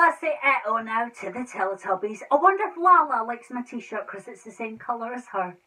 Let's say Echo now to the Teletubbies. I wonder if Laa-Laa likes my t-shirt because it's the same colour as her.